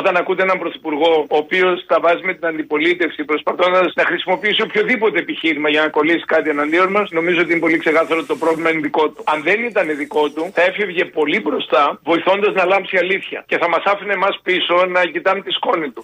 Όταν ακούτε έναν πρωθυπουργό, ο οποίος τα βάζει με την αντιπολίτευση, προσπαθώντας να χρησιμοποιήσει οποιοδήποτε επιχείρημα για να κολλήσει κάτι εναντίον μας, νομίζω ότι είναι πολύ ξεκάθαρο ότι το πρόβλημα είναι δικό του. Αν δεν ήταν δικό του, θα έφευγε πολύ μπροστά, βοηθώντας να λάμψει η αλήθεια. Και θα μας άφηνε εμάς πίσω να κοιτάμε τη σκόνη του.